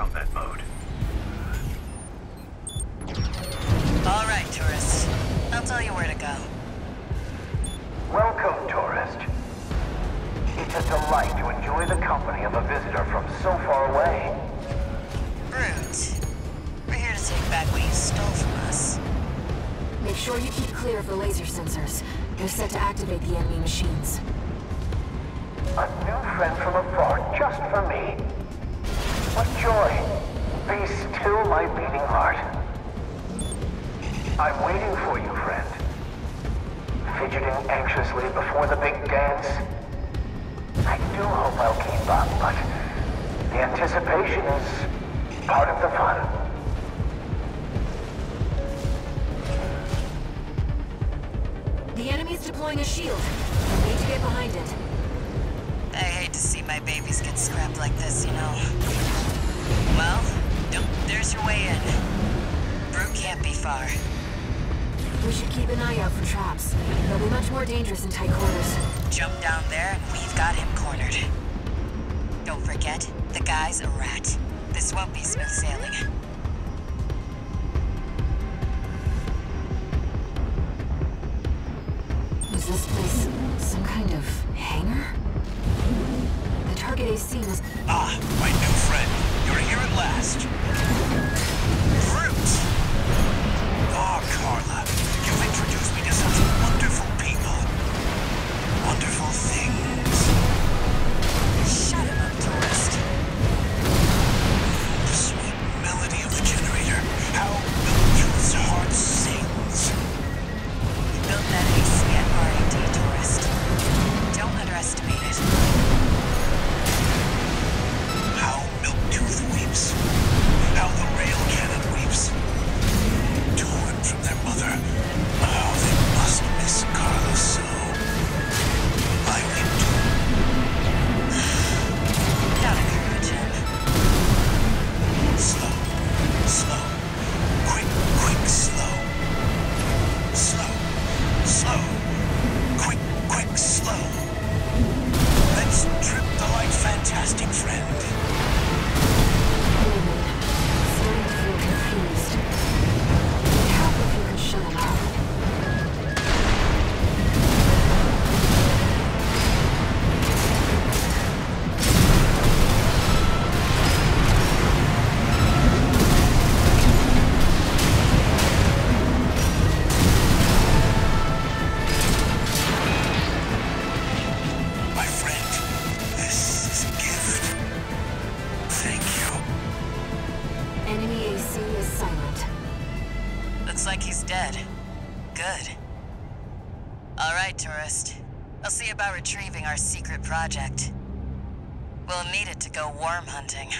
combat mode. All right, tourists. I'll tell you where to go. Welcome, tourist. It's a delight to enjoy the company of a visitor from so far away. Brute. We're here to take back what you stole from us. Make sure you keep clear of the laser sensors. They're set to activate the enemy machines. A new friend from afar, just for me. What joy. Be still my beating heart. I'm waiting for you, friend. Fidgeting anxiously before the big dance. I do hope I'll keep up, but the anticipation is part of the fun. The enemy's deploying a shield. We need to get behind it. I hate to see my babies get scrapped like this, you know. Well, there's your way in. Brute can't be far. We should keep an eye out for traps. They'll be much more dangerous in tight quarters. Jump down there and we've got him cornered. Don't forget, the guy's a rat. This won't be smooth sailing. Is this place some kind of hangar? The target AC must... Ah, my new friend. You're here Looks like he's dead. Good. All right, tourist. I'll see about retrieving our secret project. We'll need it to go worm hunting.